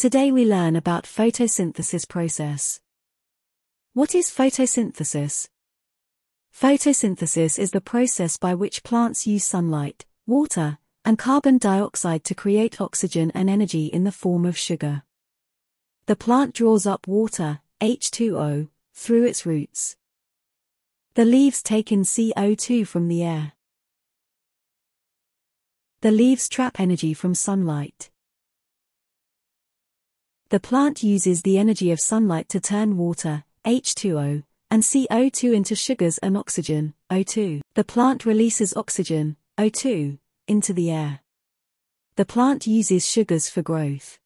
Today we learn about photosynthesis process. What is photosynthesis? Photosynthesis is the process by which plants use sunlight, water, and carbon dioxide to create oxygen and energy in the form of sugar. The plant draws up water, H2O, through its roots. The leaves take in CO2 from the air. The leaves trap energy from sunlight. The plant uses the energy of sunlight to turn water, H2O, and CO2 into sugars and oxygen, O2. The plant releases oxygen, O2, into the air. The plant uses sugars for growth.